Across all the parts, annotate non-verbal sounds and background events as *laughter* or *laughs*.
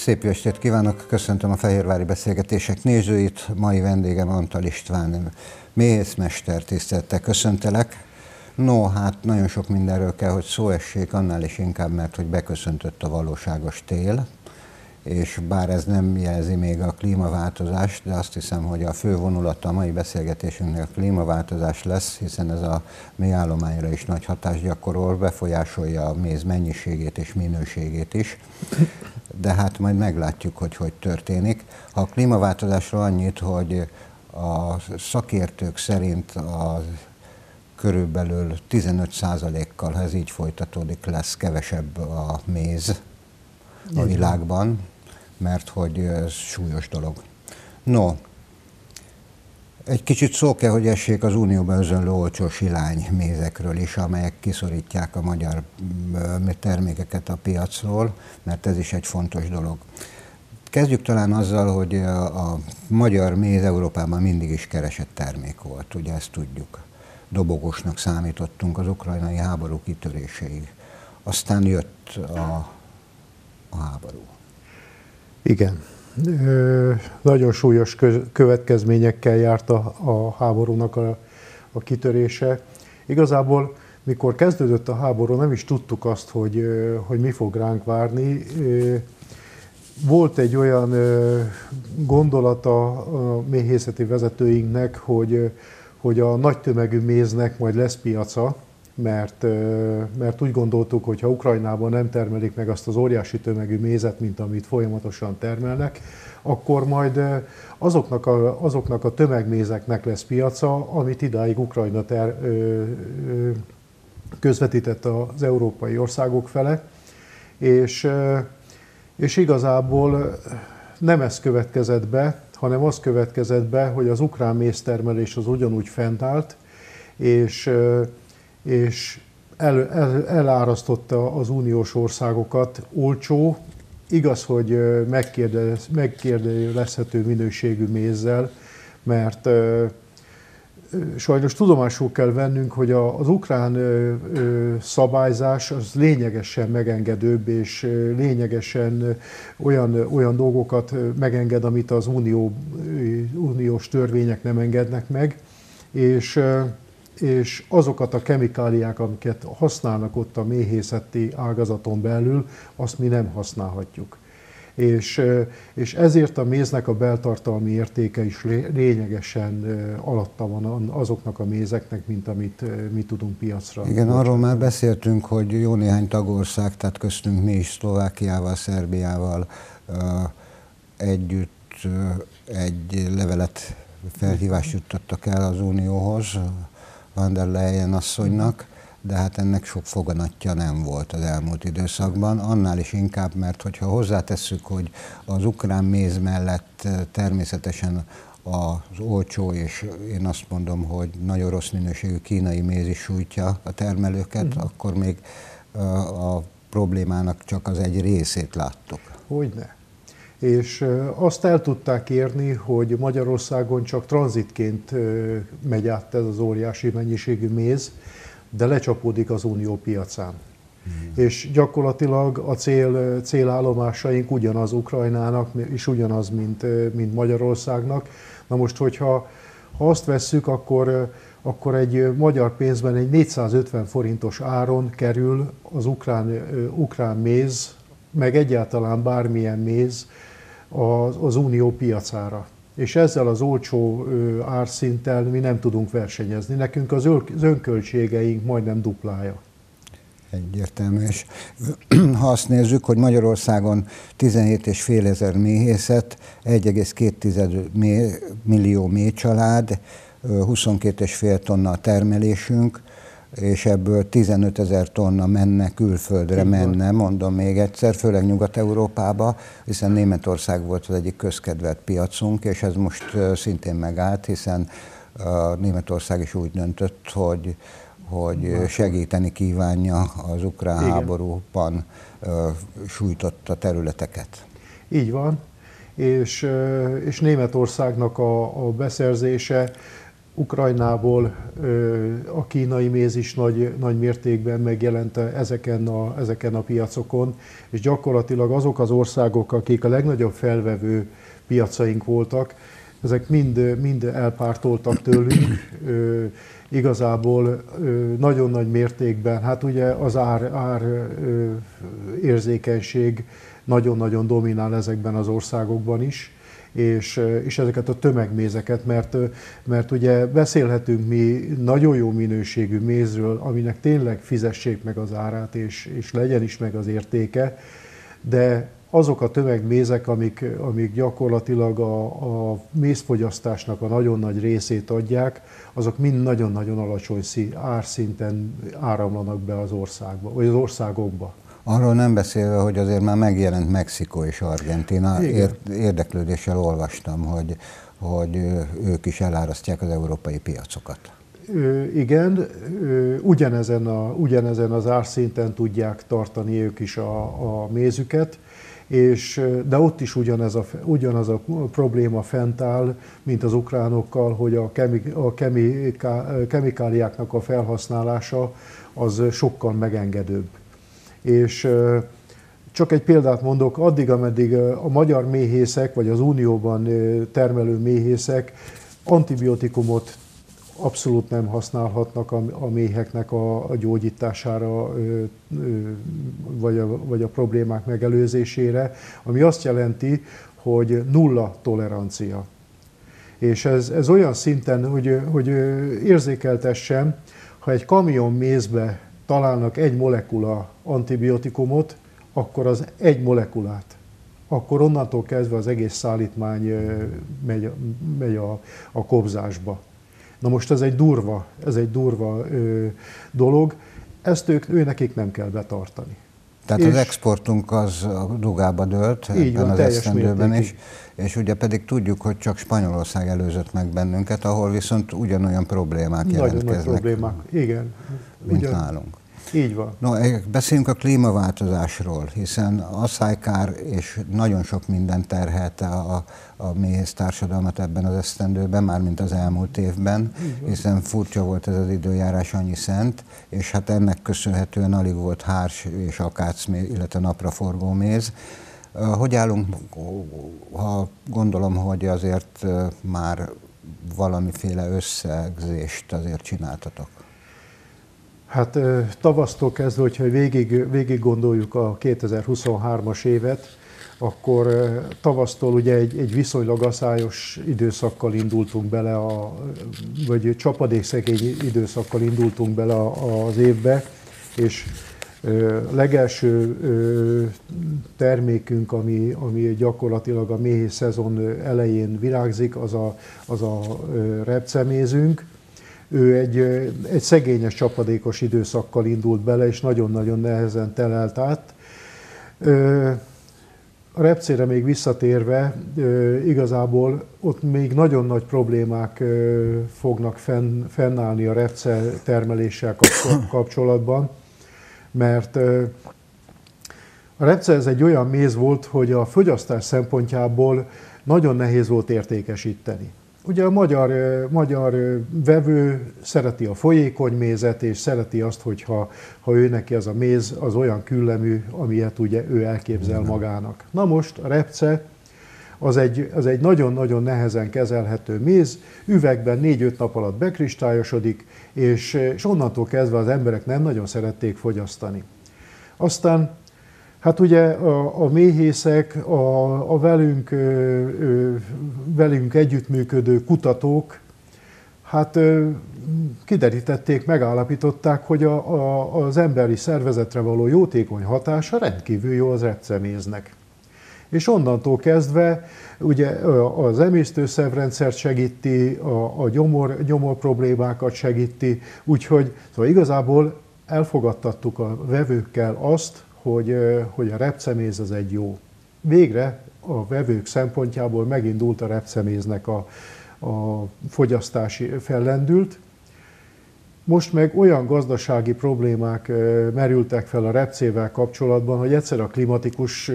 Szép jó estét kívánok, köszöntöm a Fehérvári Beszélgetések nézőit. Mai vendégem Antal István, méhészmester, tisztelettel köszöntelek. No, hát nagyon sok mindenről kell, hogy szó essék, annál is inkább, mert hogy beköszöntött a valóságos tél, és bár ez nem jelzi még a klímaváltozást, de azt hiszem, hogy a fő vonulata a mai beszélgetésünknek a klímaváltozás lesz, hiszen ez a mi állományra is nagy hatást gyakorol, befolyásolja a méz mennyiségét és minőségét is de hát majd meglátjuk, hogy hogy történik. Ha a klímaváltozásról annyit, hogy a szakértők szerint a körülbelül 15%-kal, ha ez így folytatódik, lesz kevesebb a méz a világban, mert hogy ez súlyos dolog. No, egy kicsit szó kell, hogy essék az Unióban özönlő olcsó silány mézekről is, amelyek kiszorítják a magyar termékeket a piacról, mert ez is egy fontos dolog. Kezdjük talán azzal, hogy a magyar méz Európában mindig is keresett termék volt, ugye ezt tudjuk. Dobogosnak számítottunk az ukrajnai háború kitöréséig. Aztán jött a, a háború. Igen, nagyon súlyos következményekkel járt a, a háborúnak a, a kitörése. Igazából, mikor kezdődött a háború, nem is tudtuk azt, hogy, hogy mi fog ránk várni. Volt egy olyan gondolata a méhészeti vezetőinknek, hogy, hogy a nagy tömegű méznek majd lesz piaca, mert, mert úgy gondoltuk, hogy ha Ukrajnában nem termelik meg azt az óriási tömegű mézet, mint amit folyamatosan termelnek, akkor majd azoknak a, azoknak a tömegmézeknek lesz piaca, amit idáig Ukrajna ter, ö, ö, közvetített az európai országok fele, és, és igazából nem ez következett be, hanem az következett be, hogy az ukrán méztermelés az ugyanúgy fent állt, és és el, el, elárasztotta az uniós országokat. Olcsó, igaz, hogy megkérdezhető minőségű mézzel, mert sajnos tudomásul kell vennünk, hogy az ukrán szabályzás az lényegesen megengedőbb, és lényegesen olyan, olyan dolgokat megenged, amit az unió, uniós törvények nem engednek meg, és és azokat a kemikáliák, amiket használnak ott a méhészeti ágazaton belül, azt mi nem használhatjuk. És, és ezért a méznek a beltartalmi értéke is lényegesen alatta van azoknak a mézeknek, mint amit mi tudunk piacra. Igen, bocsánat. arról már beszéltünk, hogy jó néhány tagország, tehát köztünk mi is Szlovákiával, Szerbiával együtt egy levelet felhívást juttattak el az Unióhoz, van der Leyen asszonynak, de hát ennek sok foganatja nem volt az elmúlt időszakban, annál is inkább, mert hogyha hozzátesszük, hogy az ukrán méz mellett eh, természetesen az olcsó, és én azt mondom, hogy nagyon rossz minőségű kínai méz is sújtja a termelőket, mm. akkor még eh, a problémának csak az egy részét láttuk. Hogyne és azt el tudták érni, hogy Magyarországon csak tranzitként megy át ez az óriási mennyiségű méz, de lecsapódik az unió piacán. Mm. És gyakorlatilag a cél, célállomásaink ugyanaz Ukrajnának, és ugyanaz, mint, mint Magyarországnak. Na most, hogyha ha azt vesszük, akkor, akkor egy magyar pénzben egy 450 forintos áron kerül az ukrán, ukrán méz, meg egyáltalán bármilyen méz az, az unió piacára. És ezzel az olcsó árszinttel mi nem tudunk versenyezni. Nekünk az önköltségeink majdnem duplája. Egyértelmű. És *clears throat* ha azt nézzük, hogy Magyarországon 17,5 ezer méhészet, 1,2 millió méhcsalád, 22,5 tonna a termelésünk, és ebből 15 ezer tonna menne külföldre, menne, mondom még egyszer, főleg Nyugat-Európába, hiszen Németország volt az egyik közkedvelt piacunk, és ez most szintén megállt, hiszen Németország is úgy döntött, hogy, hogy segíteni kívánja az ukrán Igen. háborúban sújtotta területeket. Így van, és, és Németországnak a, a beszerzése Ukrajnából a kínai méz is nagy, nagy mértékben megjelent ezeken a, ezeken a piacokon, és gyakorlatilag azok az országok, akik a legnagyobb felvevő piacaink voltak, ezek mind, mind elpártoltak tőlünk, igazából nagyon nagy mértékben, hát ugye az ár, ár érzékenység nagyon-nagyon dominál ezekben az országokban is, és, és ezeket a tömegmézeket, mert, mert ugye beszélhetünk mi nagyon jó minőségű mézről, aminek tényleg fizessék meg az árát, és, és legyen is meg az értéke, de azok a tömegmézek, amik, amik gyakorlatilag a, a mézfogyasztásnak a nagyon nagy részét adják, azok mind nagyon-nagyon alacsony árszinten áramlanak be az országba, vagy az országokba. Arról nem beszélve, hogy azért már megjelent Mexikó és Argentina. Igen. Érdeklődéssel olvastam, hogy, hogy ők is elárasztják az európai piacokat. Igen, ugyanezen, a, ugyanezen az árszinten tudják tartani ők is a, a mézüket, és, de ott is ugyanez a, ugyanaz a probléma fent áll, mint az ukránokkal, hogy a, kemik, a kemiká, kemikáliáknak a felhasználása az sokkal megengedőbb. És csak egy példát mondok, addig, ameddig a magyar méhészek, vagy az unióban termelő méhészek antibiotikumot abszolút nem használhatnak a, méheknek a, gyógyítására, vagy a, vagy a problémák megelőzésére, ami azt jelenti, hogy nulla tolerancia. És ez, ez olyan szinten, hogy, hogy érzékeltessem, ha egy kamion mézbe találnak egy molekula antibiotikumot, akkor az egy molekulát. Akkor onnantól kezdve az egész szállítmány megy, megy a, a kobzásba. Na most ez egy durva, ez egy durva ö, dolog, ezt ők, ő nekik nem kell betartani. Tehát és az exportunk az a dugába dőlt így ebben van, az esztendőben is, és ugye pedig tudjuk, hogy csak Spanyolország előzött meg bennünket, ahol viszont ugyanolyan problémák Nagyon jelentkeznek. Nagy problémák, igen. Mint Ugyan, nálunk. Így van. No, beszéljünk a klímaváltozásról, hiszen a szájkár és nagyon sok minden terhelte a, a méhész társadalmat ebben az esztendőben, mármint az elmúlt évben, hiszen furcsa volt ez az időjárás annyi szent, és hát ennek köszönhetően alig volt hárs és akácméz, illetve napraforgó méz. Hogy állunk, ha gondolom, hogy azért már valamiféle összegzést azért csináltatok? Hát tavasztól kezdve, hogyha végig, végig gondoljuk a 2023-as évet, akkor tavasztól ugye egy, egy viszonylag aszályos időszakkal indultunk bele, a, vagy csapadékszegény időszakkal indultunk bele az évbe, és legelső termékünk, ami, ami gyakorlatilag a méhész szezon elején virágzik, az a, az a repcemézünk, ő egy, egy szegényes csapadékos időszakkal indult bele, és nagyon-nagyon nehezen telelt át. A repcére még visszatérve, igazából ott még nagyon nagy problémák fognak fenn, fennállni a repce termeléssel *coughs* kapcsolatban, mert a repce ez egy olyan méz volt, hogy a fogyasztás szempontjából nagyon nehéz volt értékesíteni. Ugye a magyar, magyar vevő szereti a folyékony mézet, és szereti azt, hogyha ha ő neki az a méz az olyan küllemű, amilyet ugye ő elképzel magának. Na most a repce az egy, az egy nagyon-nagyon nehezen kezelhető méz, üvegben 4-5 nap alatt bekristályosodik, és, és onnantól kezdve az emberek nem nagyon szerették fogyasztani. Aztán Hát ugye a, a méhészek, a, a velünk, velünk együttműködő kutatók, hát kiderítették, megállapították, hogy a, a, az emberi szervezetre való jótékony hatása rendkívül jó az repceméznek. És onnantól kezdve ugye az emésztőszervrendszert segíti, a, a gyomor, gyomor problémákat segíti, úgyhogy szóval igazából elfogadtattuk a vevőkkel azt, hogy, hogy a repceméz az egy jó. Végre a vevők szempontjából megindult a repceméznek a, a fogyasztási fellendült, most meg olyan gazdasági problémák merültek fel a repcével kapcsolatban, hogy egyszer a klimatikus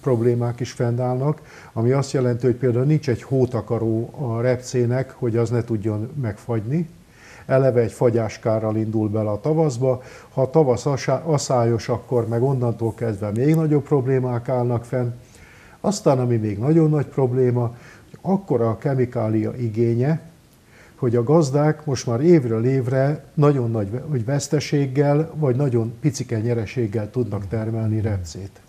problémák is fennállnak, ami azt jelenti, hogy például nincs egy hótakaró a repcének, hogy az ne tudjon megfagyni. Eleve egy fagyáskárral indul bele a tavaszba. Ha a tavasz aszályos, akkor meg onnantól kezdve még nagyobb problémák állnak fenn. Aztán, ami még nagyon nagy probléma, akkor a kemikália igénye, hogy a gazdák most már évről évre nagyon nagy vagy veszteséggel, vagy nagyon picike nyereséggel tudnak termelni repcét.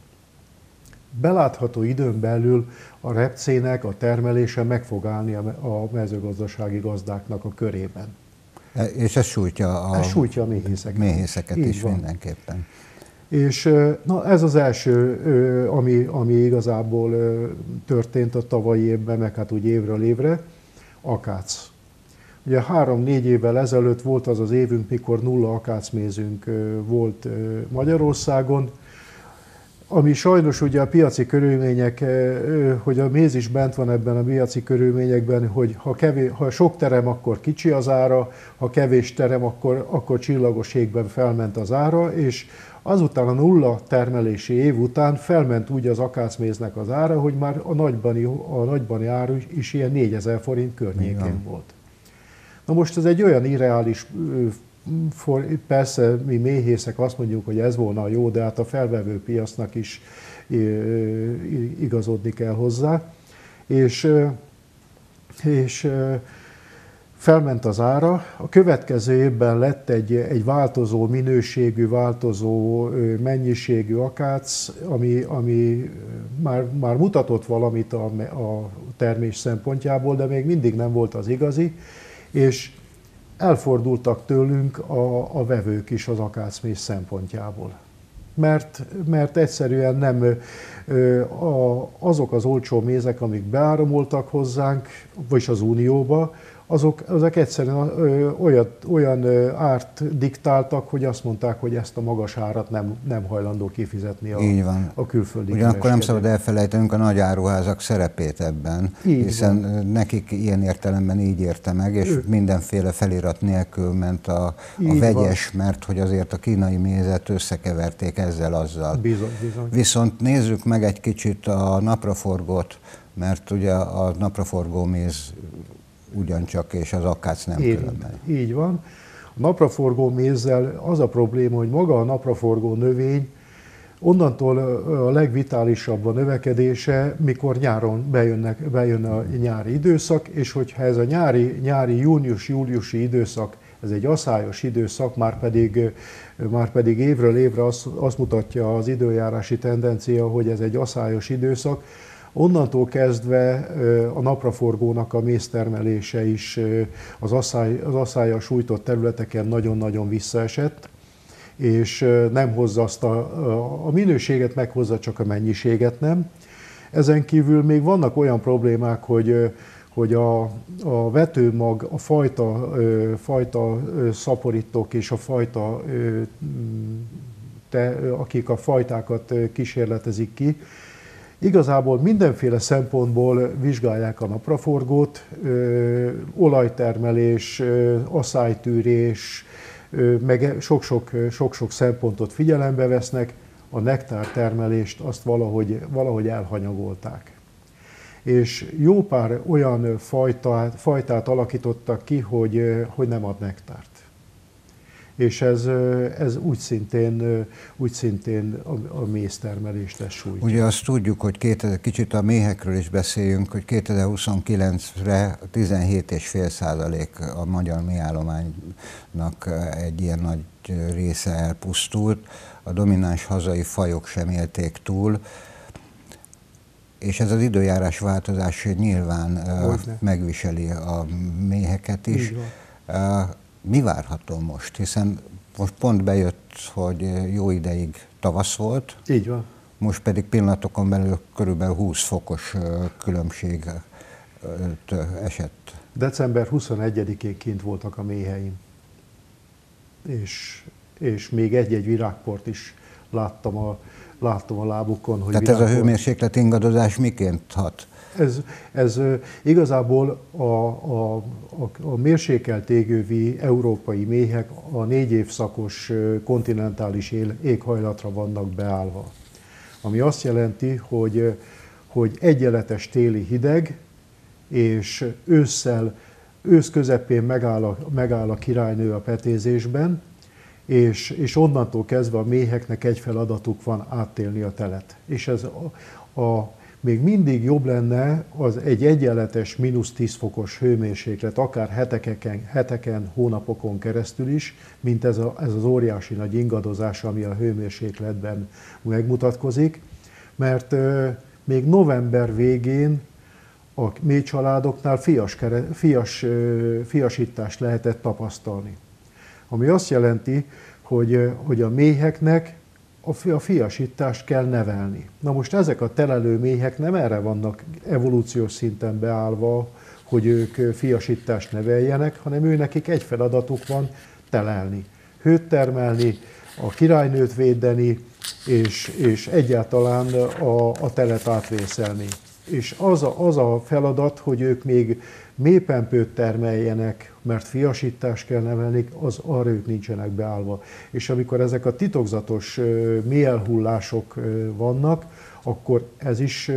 Belátható időn belül a repcének a termelése meg fog állni a mezőgazdasági gazdáknak a körében. E, és ez sújtja a, ez sújtja a méhészeket. méhészeket is van. mindenképpen. És na, ez az első, ami, ami igazából történt a tavalyi évben, meg hát úgy évről évre, akác. Ugye három-négy évvel ezelőtt volt az az évünk, mikor nulla akácmézünk volt Magyarországon, ami sajnos ugye a piaci körülmények, hogy a méz is bent van ebben a piaci körülményekben, hogy ha, kevés, ha sok terem, akkor kicsi az ára, ha kevés terem, akkor, akkor csillagos égben felment az ára, és azután a nulla termelési év után felment úgy az akácméznek az ára, hogy már a nagybani, a nagybani ára is ilyen 4000 forint környékén Igen. volt. Na most ez egy olyan irreális, persze mi méhészek azt mondjuk, hogy ez volna jó, de hát a felvevő piacnak is igazodni kell hozzá. És, és felment az ára. A következő évben lett egy, egy változó minőségű, változó mennyiségű akác, ami, ami már, már mutatott valamit a, a termés szempontjából, de még mindig nem volt az igazi és elfordultak tőlünk a, a vevők is az akácmés szempontjából. Mert, mert egyszerűen nem a, azok az olcsó mézek, amik beáramoltak hozzánk, vagyis az Unióba, azok, azok egyszerűen ö, olyan, árt diktáltak, hogy azt mondták, hogy ezt a magas árat nem, nem hajlandó kifizetni a, így van. a külföldi Ugyanakkor nem szabad elfelejtenünk a nagy áruházak szerepét ebben, így hiszen van. nekik ilyen értelemben így érte meg, és ő. mindenféle felirat nélkül ment a, a vegyes, van. mert hogy azért a kínai mézet összekeverték ezzel azzal. Bizony, bizony. Viszont nézzük meg egy kicsit a napraforgót, mert ugye a napraforgó méz ugyancsak, és az akác nem így, különben. Így van. A napraforgó mézzel az a probléma, hogy maga a napraforgó növény onnantól a legvitálisabb a növekedése, mikor nyáron bejönnek, bejön a nyári időszak, és hogyha ez a nyári, nyári június-júliusi időszak, ez egy aszályos időszak, már pedig, már pedig évről évre azt, azt mutatja az időjárási tendencia, hogy ez egy aszályos időszak, Onnantól kezdve a napraforgónak a méztermelése is az, asszály, az asszályjal sújtott területeken nagyon-nagyon visszaesett, és nem hozza azt a, a minőséget, meghozza csak a mennyiséget nem. Ezen kívül még vannak olyan problémák, hogy hogy a, a vetőmag, a fajta, fajta szaporítók és a fajta, te, akik a fajtákat kísérletezik ki, Igazából mindenféle szempontból vizsgálják a napraforgót, olajtermelés, asszálytűrés, meg sok-sok szempontot figyelembe vesznek, a nektár termelést azt valahogy, valahogy elhanyagolták. És jó pár olyan fajtát, fajtát alakítottak ki, hogy, hogy nem ad nektárt és ez, ez úgy szintén, úgy szintén a, a méztermelést súlyt. Ugye azt tudjuk, hogy 2000, kicsit a méhekről is beszéljünk, hogy 2029-re 17,5 százalék a magyar méhállománynak egy ilyen nagy része elpusztult, a domináns hazai fajok sem élték túl, és ez az időjárás változás nyilván Hogyne. megviseli a méheket is mi várható most? Hiszen most pont bejött, hogy jó ideig tavasz volt. Így van. most pedig pillanatokon belül körülbelül 20 fokos különbség esett. December 21-én kint voltak a méheim, és, és még egy-egy virágport is láttam a, láttam a lábukon. Hogy Tehát virágport... ez a hőmérséklet ingadozás miként hat? Ez, ez igazából a, a, a, a mérsékelt égővi európai méhek a négy évszakos kontinentális éghajlatra vannak beállva. Ami azt jelenti, hogy, hogy egyenletes téli hideg, és ősszel, ősz közepén megáll a, megáll a királynő a petézésben, és, és onnantól kezdve a méheknek egy feladatuk van áttélni a telet. És ez a, a még mindig jobb lenne az egy egyenletes mínusz 10 fokos hőmérséklet, akár heteken, heteken, hónapokon keresztül is, mint ez, a, ez az óriási nagy ingadozás, ami a hőmérsékletben megmutatkozik, mert euh, még november végén a mély családoknál fias, fias, fiasítást lehetett tapasztalni. Ami azt jelenti, hogy, hogy a méheknek a fiasítást kell nevelni. Na most ezek a telelő méhek nem erre vannak evolúciós szinten beállva, hogy ők fiasítást neveljenek, hanem ő nekik egy feladatuk van, telelni. Hőt termelni, a királynőt védeni, és, és egyáltalán a, a telet átvészelni. És az a, az a feladat, hogy ők még mépempőt termeljenek, mert fiasítást kell nevelni, az arra ők nincsenek beállva. És amikor ezek a titokzatos mélhullások vannak, akkor ez is,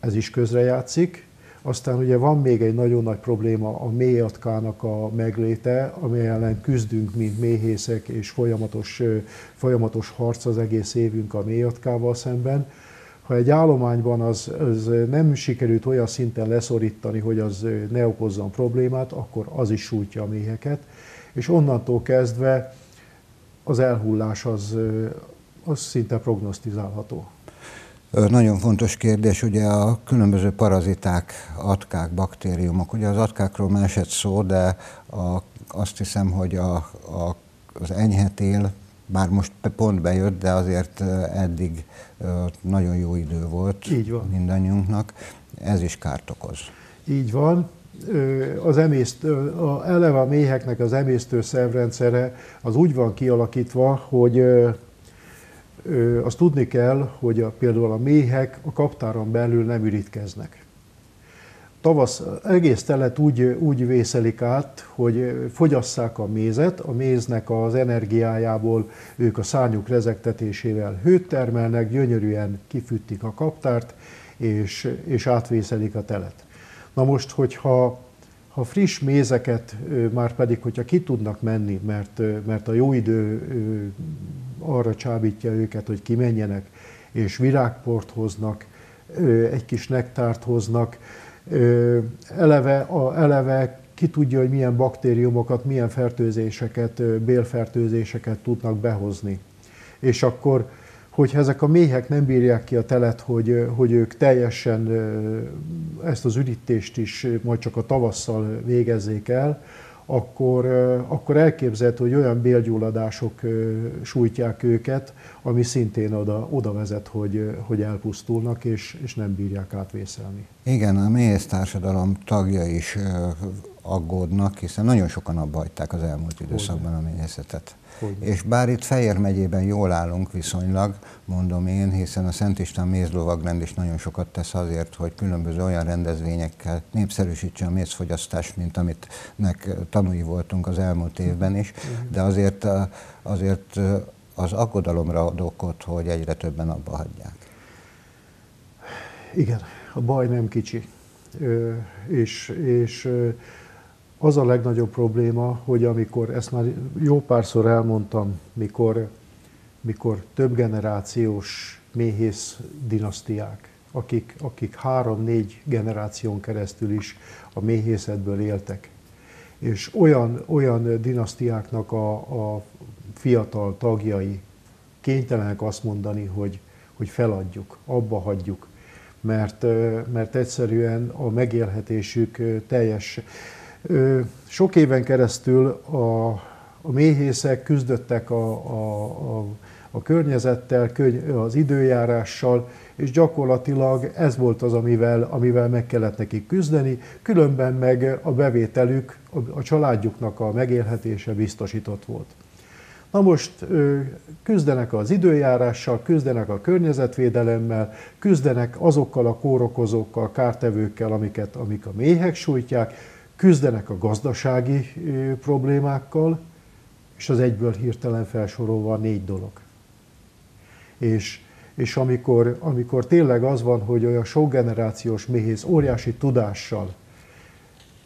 ez is közrejátszik. Aztán ugye van még egy nagyon nagy probléma a mélyatkának a megléte, ami ellen küzdünk, mint méhészek, és folyamatos, folyamatos harc az egész évünk a mélyatkával szemben ha egy állományban az, az nem sikerült olyan szinten leszorítani, hogy az ne okozzon problémát, akkor az is sújtja a méheket, és onnantól kezdve az elhullás az, az szinte prognosztizálható. Nagyon fontos kérdés, ugye a különböző paraziták, atkák, baktériumok. Ugye az atkákról már szó, de a, azt hiszem, hogy a, a, az enyhetél bár most pont bejött, de azért eddig nagyon jó idő volt Így van. mindannyiunknak. Ez is kárt okoz. Így van. Az emésztő, a, eleve a méheknek az emésztő szervrendszere az úgy van kialakítva, hogy azt tudni kell, hogy a, például a méhek a kaptáron belül nem ürítkeznek tavasz egész telet úgy, úgy vészelik át, hogy fogyasszák a mézet, a méznek az energiájából ők a szárnyuk rezegtetésével hőt termelnek, gyönyörűen kifűtik a kaptárt, és, és átvészelik a telet. Na most, hogyha ha friss mézeket, már pedig, hogyha ki tudnak menni, mert, mert a jó idő arra csábítja őket, hogy kimenjenek, és virágport hoznak, egy kis nektárt hoznak, eleve, a, eleve ki tudja, hogy milyen baktériumokat, milyen fertőzéseket, bélfertőzéseket tudnak behozni. És akkor, hogyha ezek a méhek nem bírják ki a telet, hogy, hogy ők teljesen ezt az üdítést is majd csak a tavasszal végezzék el, akkor, akkor elképzelhető, hogy olyan bélgyulladások sújtják őket, ami szintén oda, oda vezet, hogy, hogy elpusztulnak és, és nem bírják átvészelni. Igen, a méhész társadalom tagja is aggódnak, hiszen nagyon sokan abba hagyták az elmúlt időszakban a méhészetet. Hogyne. És bár itt Fejér megyében jól állunk viszonylag, mondom én, hiszen a Szent István mézlovagrend is nagyon sokat tesz azért, hogy különböző olyan rendezvényekkel népszerűsítse a mézfogyasztást, mint amit nek tanúi voltunk az elmúlt évben is, de azért, azért az aggodalomra ad okot, hogy egyre többen abba hagyják. Igen, a baj nem kicsi. és, és az a legnagyobb probléma, hogy amikor, ezt már jó párszor elmondtam, mikor, mikor több generációs méhész dinasztiák, akik, akik három-négy generáción keresztül is a méhészetből éltek, és olyan, olyan dinasztiáknak a, a fiatal tagjai kénytelenek azt mondani, hogy, hogy feladjuk, abba hagyjuk, mert, mert egyszerűen a megélhetésük teljes sok éven keresztül a, a méhészek küzdöttek a, a, a, a környezettel, az időjárással, és gyakorlatilag ez volt az, amivel, amivel meg kellett nekik küzdeni, különben meg a bevételük, a családjuknak a megélhetése biztosított volt. Na most küzdenek az időjárással, küzdenek a környezetvédelemmel, küzdenek azokkal a kórokozókkal, kártevőkkel, amiket, amik a méhek sújtják, küzdenek a gazdasági problémákkal, és az egyből hirtelen felsorolva négy dolog. És, és amikor, amikor tényleg az van, hogy olyan sok generációs méhész óriási tudással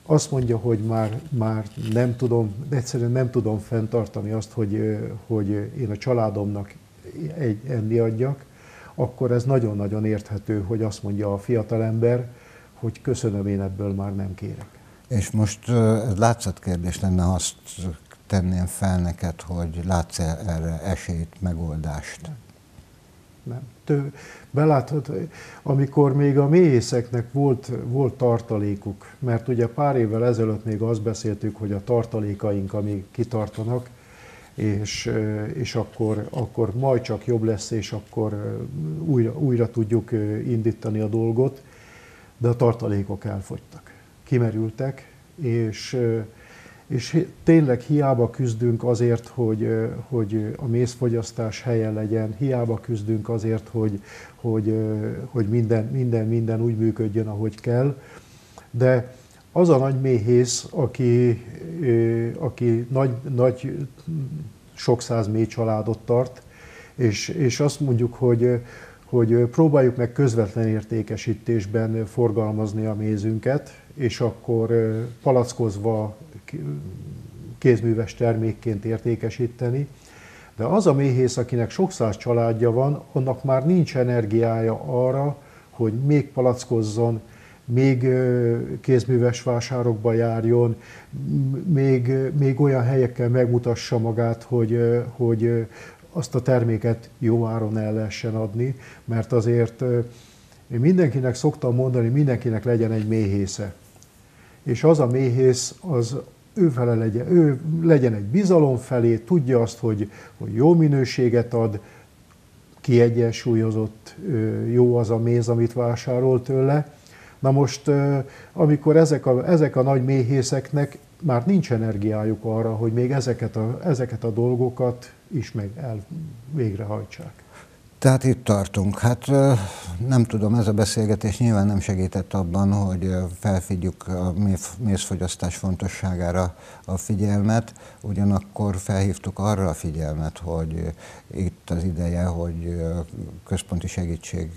azt mondja, hogy már, már nem tudom, egyszerűen nem tudom fenntartani azt, hogy, hogy én a családomnak egy enni adjak, akkor ez nagyon-nagyon érthető, hogy azt mondja a fiatalember, hogy köszönöm, én ebből már nem kérek. És most ez látszatkérdés lenne, azt tenném fel neked, hogy látsz -e erre esélyt, megoldást? Nem. nem. Tő, amikor még a méhészeknek volt, volt tartalékuk, mert ugye pár évvel ezelőtt még azt beszéltük, hogy a tartalékaink, amíg kitartanak, és, és akkor, akkor majd csak jobb lesz, és akkor újra, újra tudjuk indítani a dolgot, de a tartalékok elfogytak, kimerültek, és és tényleg hiába küzdünk azért, hogy, hogy a mézfogyasztás helye legyen, hiába küzdünk azért, hogy, hogy, hogy minden, minden, minden úgy működjön, ahogy kell, de az a nagy méhész, aki, aki nagy, nagy sok száz mély családot tart, és, és azt mondjuk, hogy, hogy próbáljuk meg közvetlen értékesítésben forgalmazni a mézünket, és akkor palackozva kézműves termékként értékesíteni. De az a méhész, akinek sok száz családja van, annak már nincs energiája arra, hogy még palackozzon, még kézműves vásárokba járjon, még, még olyan helyeken megmutassa magát, hogy, hogy azt a terméket jó áron el lehessen adni, mert azért én mindenkinek szoktam mondani, mindenkinek legyen egy méhésze és az a méhész, az ő fele legyen, ő legyen egy bizalom felé, tudja azt, hogy, hogy jó minőséget ad, kiegyensúlyozott, jó az a méz, amit vásárol tőle. Na most, amikor ezek a, ezek a nagy méhészeknek már nincs energiájuk arra, hogy még ezeket a, ezeket a dolgokat is meg el végrehajtsák. Tehát itt tartunk. Hát nem tudom, ez a beszélgetés nyilván nem segített abban, hogy felfigyük a mézfogyasztás fontosságára a figyelmet, ugyanakkor felhívtuk arra a figyelmet, hogy itt az ideje, hogy központi segítség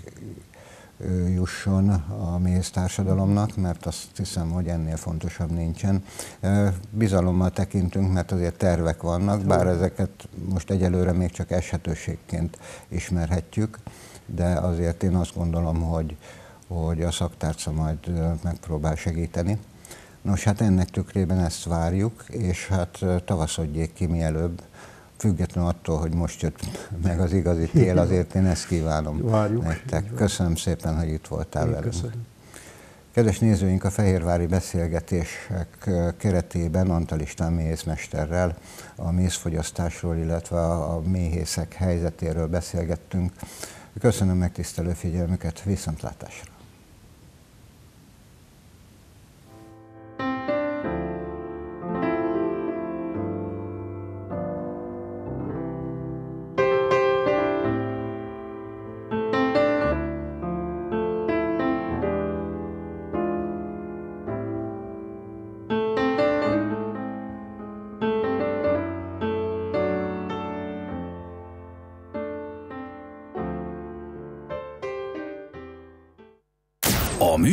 jusson a méhész társadalomnak, mert azt hiszem, hogy ennél fontosabb nincsen. Bizalommal tekintünk, mert azért tervek vannak, bár ezeket most egyelőre még csak eshetőségként ismerhetjük, de azért én azt gondolom, hogy, hogy a szaktárca majd megpróbál segíteni. Nos, hát ennek tükrében ezt várjuk, és hát tavaszodjék ki mielőbb, függetlenül attól, hogy most jött meg az igazi tél, azért én ezt kívánom *laughs* Várjuk. nektek. Köszönöm szépen, hogy itt voltál én velünk. Köszönöm. Kedves nézőink, a Fehérvári beszélgetések keretében Antal István méhészmesterrel a mézfogyasztásról, illetve a méhészek helyzetéről beszélgettünk. Köszönöm megtisztelő figyelmüket, viszontlátásra!